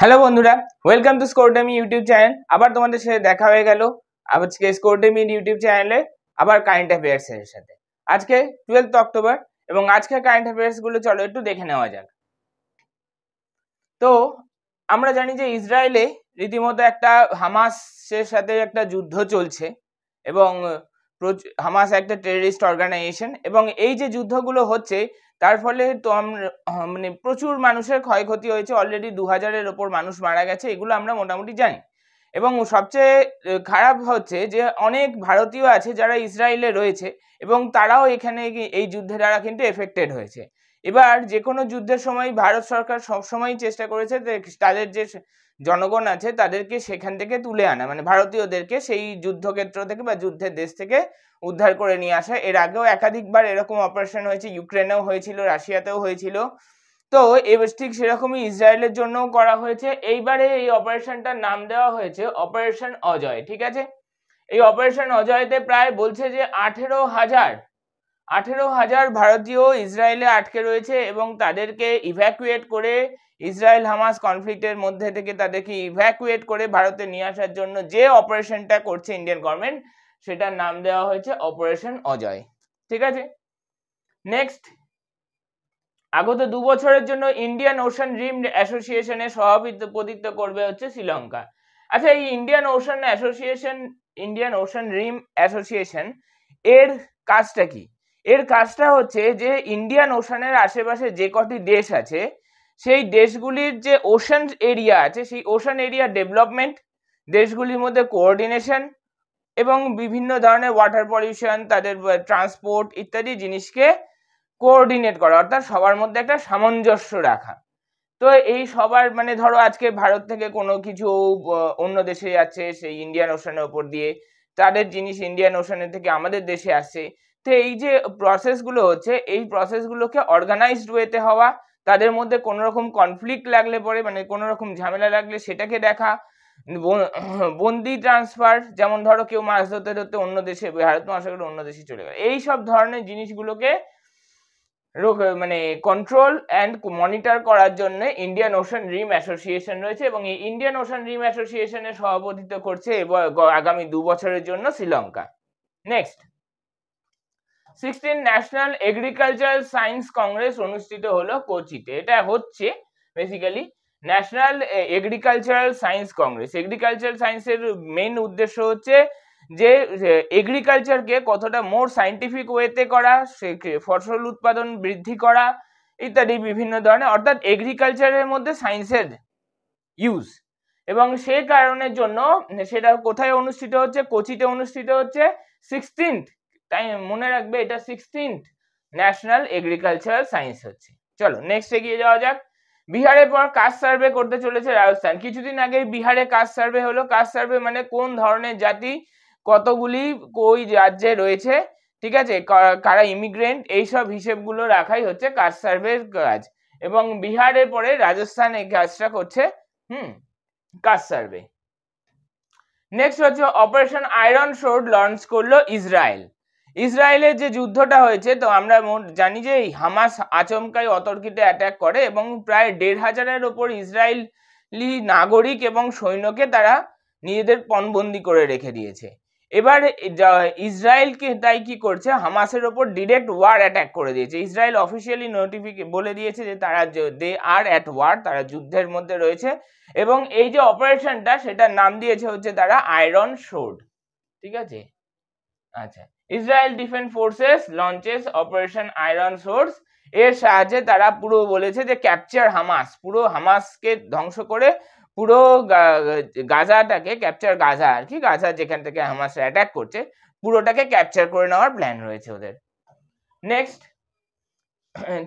Hello বন্ধুরা। Welcome to Scoredemy YouTube channel আবার তোমাদের সাথে দেখা হয়ে গেল। আজকে স্কোরডেমি ইউটিউব চ্যানেলে আবার কারেন্ট অ্যাফেয়ার্স এর সাথে। আজকে টুয়েলথ অক্টোবর এবং আজকে কারেন্ট অ্যাফেয়ার্সগুলো চলো একটু দেখে নেওয়া যাক। তো, আমরা জানি যে ইসরায়েলে রীতিমতো একটা হামাসের সাথে একটা যুদ্ধ চলছে এবং হামাস একটা টেররিস্ট অর্গানাইজেশন এবং এই যে যুদ্ধগুলো হচ্ছে, তার ফলে তো মানে প্রচুর মানুষের ক্ষয়ক্ষতি হয়েছে অলরেডি দু হাজারের ওপর মানুষ মারা গেছে, এগুলো আমরা মোটামুটি জানি। এবং সবচেয়ে খারাপ হচ্ছে যে অনেক ভারতীয় আছে যারা ইসরায়েলে রয়েছে, এবং তারাও এখানে এই যুদ্ধের দ্বারা কিন্তু এফেক্টেড হয়েছে। এবার যে কোনো যুদ্ধের সময় ভারত সরকার সবসময় চেষ্টা করেছে তাদের যে জনগণ আছে তাদেরকে সেখান থেকে তুলে আনা। মানে ভারতীয়দেরকে সেই যুদ্ধক্ষেত্র থেকে বা যুদ্ধের দেশ থেকে উদ্ধার করে নিয়ে আসা। এর আগেও একাধিকবার এরকম অপারেশন হয়েছে। ইউক্রেনেও হয়েছিল, রাশিয়াতেও হয়েছিল। তো এবার ঠিক সেরকমই ইসরায়েলের জন্যও করা হয়েছে। এইবারে এই অপারেশনটার নাম দেওয়া হয়েছে অপারেশন অজয়, ঠিক আছে? এই অপারেশন অজয়তে প্রায় বলছে যে আঠেরো হাজার আঠেরো হাজার ভারতীয় ইসরায়েলে আটকে রয়েছে এবং তাদেরকে ইভ্যাকুয়েট করে ইসরায়েল হামাস কনফ্লিক্টের মধ্যে থেকে তাদেরকে ইভ্যাকুয়েট করে ভারতে নিয়ে আসার জন্য যে অপারেশনটা করছে ইন্ডিয়ান গভর্নমেন্ট সেটার নাম দেওয়া হয়েছে অপারেশন অজয়। ঠিক আছে? নেক্সট আগত দু বছরের জন্য ইন্ডিয়ান ওশান রিম অ্যাসোসিয়েশনের সভাপতিত্ব করবে হচ্ছে শ্রীলঙ্কা। আচ্ছা এই Indian Ocean association Indian Ocean Rim association এর কাজটা কি? এর কাজটা হচ্ছে যে ইন্ডিয়ান ওশানের আশেপাশে যে কটি দেশ আছে, সেই দেশগুলির যে ওশান এরিয়া আছে, সেই ওশান এরিয়া ডেভেলপমেন্ট দেশগুলির মধ্যে কোঅর্ডিনেশন এবং বিভিন্ন ধরনের ওয়াটার পলিউশন তাদের ট্রান্সপোর্ট ইত্যাদি জিনিসকে কোঅর্ডিনেট করা, অর্থাৎ সবার মধ্যে একটা সামঞ্জস্য রাখা। তো এই সবার মানে ধরো আজকে ভারত থেকে কোনো কিছু অন্য দেশে যাচ্ছে, সেই ইন্ডিয়ান ওশানের ওপর দিয়ে, তাদের জিনিস ইন্ডিয়ান ওশানের থেকে আমাদের দেশে আসছে তো এই যে প্রসেসগুলো হচ্ছে, এই প্রসেসগুলোকে অর্গানাইজড ওয়েতে হওয়া, তাদের মধ্যে কোনো রকম কনফ্লিক্ট লাগলে পরে মানে কোনো রকম ঝামেলা লাগলে সেটাকে দেখা। বন্দি ট্রান্সফার যেমন ধরো কেউ মাছ ধরতে ধরতে অন্য দেশে, ভারত মহাসাগরে অন্য দেশে চলে গেল। এই সব ধরনের জিনিসগুলোকে মানে কন্ট্রোল অ্যান্ড মনিটর করার জন্য ইন্ডিয়ান ওশান রিম অ্যাসোসিয়েশন রয়েছে এবং এই ইন্ডিয়ান ওশান রিম অ্যাসোসিয়েশনের সভাপতিত্ব করছে আগামী দু বছরের জন্য Sri Lanka. Next sixteen national agricultural science congress অনুষ্ঠিত হলো কোচিতে। এটা হচ্ছে basically national agricultural science congress agricultural সায়েন্সের মেন উদ্দেশ্য হচ্ছে যে এগ্রিকালচারকে কতটা মোর সাইন্টিফিক ওয়েতে করা, সে ফসল উৎপাদন বৃদ্ধি করা ইত্যাদি বিভিন্ন ধরনের, অর্থাৎ এগ্রিকালচারের মধ্যে সায়েন্সের ইউজ এবং সেই কারণের জন্য সেটা কোথায় অনুষ্ঠিত হচ্ছে? কোচিতে অনুষ্ঠিত হচ্ছে সিক্সটিন্থ তাই মনে রাখবে এটা সিক্সটিন্থ ন্যাশনাল এগ্রিকালচারাল সায়েন্স হচ্ছে। চলো নেক্সট এগিয়ে যাওয়া যাক। বিহারের পর কাস্ট সার্ভে করতে চলেছে রাজস্থান। কিছুদিন আগে বিহারে কাস্ট সার্ভে হলো। কাস্ট সার্ভে মানে কোন ধরনের জাতি কতগুলি ওই রাজ্যে রয়েছে, ঠিক আছে? কারা ইমিগ্রেন্ট এইসব হিসেবগুলো রাখাই হচ্ছে কাস্ট সার্ভের কাজ। এবং বিহারের পরে রাজস্থান এই কাজটা করছে, হুম কাস্ট সার্ভে নেক্সট হচ্ছে অপারেশন আয়রন শোড লঞ্চ করল ইসরায়েল ইসরায়েলের যে যুদ্ধটা হয়েছে, তো আমরা জানি যে হামাস আচমকাই অতর্কিতে অ্যাটাক করে এবং প্রায় দেড় হাজারের ওপর ইসরায়েলি নাগরিক এবং সৈন্যকে তারা নিজেদের পণবন্দি করে রেখে দিয়েছে। এবার ইসরায়েলকে তাই কি করছে? হামাসের ওপর ডিরেক্ট ওয়ার অ্যাটাক করে দিয়েছে। ইসরায়েল অফিসিয়ালি নোটিফিকে বলে দিয়েছে যে তারা দে আর অ্যাট ওয়ার তারা যুদ্ধের মধ্যে রয়েছে এবং এই যে অপারেশনটা সেটার নাম দিয়েছে হচ্ছে তারা আয়রন শোড ঠিক আছে? আচ্ছা Israel defence forces launches operation iron swords এর সাহায্যে তারা পুরো বলেছে যে ক্যাপচার হামাস পুরো হামাসকে ধ্বংস করে পুরো গাজাটাকে ক্যাপচার গাজা আর কি, গাজা যেখান থেকে হামাস অ্যাটাক করছে, পুরোটাকে ক্যাপচার করে নেওয়ার প্ল্যান রয়েছে ওদের। Next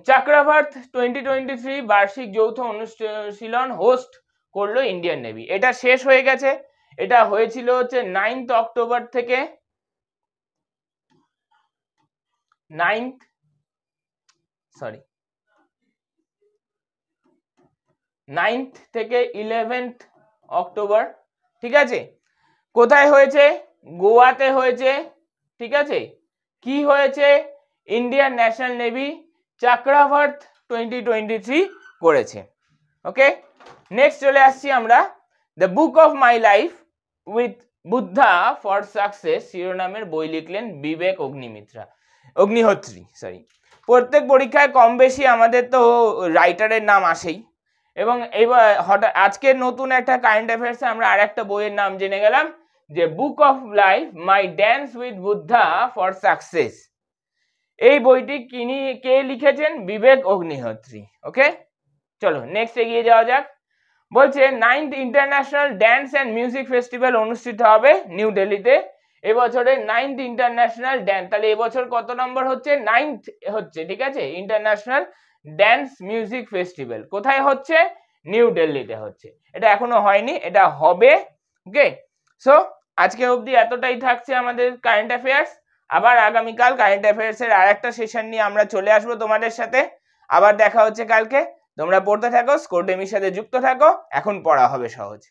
Chakravat twenty twenty three বার্ষিক যৌথ অনুশীলন হোস্ট করল ইন্ডিয়ান নেভি এটা শেষ হয়ে গেছে। এটা হয়েছিল হচ্ছে নাইনথ অক্টোবর থেকে নাইনথ সরি নাইনথ থেকে ইলেভেন্থ অক্টোবর, ঠিক আছে? কোথায় হয়েছে? গোয়াতে হয়েছে, ঠিক আছে? কি হয়েছে? Indian national navy Chakravat twenty twenty three করেছে। ওকে? নেক্সট চলে আসছি আমরা। The book of my life with Buddha for success শিরোনামের বই লিখলেন বিবেক অগ্নিমিত্রা। অগ্নিহোত্রী সরি প্রত্যেক পরীক্ষায় কম বেশি আমাদের তো রাইটারের নাম আসেই। এবং এবার হঠাৎ আজকের নতুন একটা কারেন্ট অ্যাফেয়ার্সে আমরা আর একটা বইয়ের নাম জেনে গেলাম, যে book of life my dance with Buddha for success এই বইটি কিনি, কে লিখেছেন? বিবেক অগ্নিহোত্রী ওকে চলো নেক্সট এগিয়ে যাওয়া যাক। বলছে ninth international dance and music festival অনুষ্ঠিত হবে নিউ দিল্লিতে এবছরে নাইন্থ ইন্টারন্যাশনাল ড্যান্স তাহলে এবছর কত নম্বর হচ্ছে? নাইন্থ হচ্ছে, ঠিক আছে? ইন্টারন্যাশনাল ড্যান্স মিউজিক ফেস্টিভ্যাল কোথায় হচ্ছে? নিউ দিল্লিতে হচ্ছে। এটা এখনও হয়নি, এটা হবে ওকে সো আজকে অবধি এতটাই থাকছে আমাদের কারেন্ট অ্যাফেয়ার্স আবার আগামীকাল কারেন্ট অ্যাফেয়ার্স এর আরেকটা সেশন নিয়ে আমরা চলে আসব তোমাদের সাথে। আবার দেখা হচ্ছে কালকে। তোমরা পড়তে থাকো স্কোরডেমির সাথে যুক্ত থাকো। এখন পড়া হবে সহজ।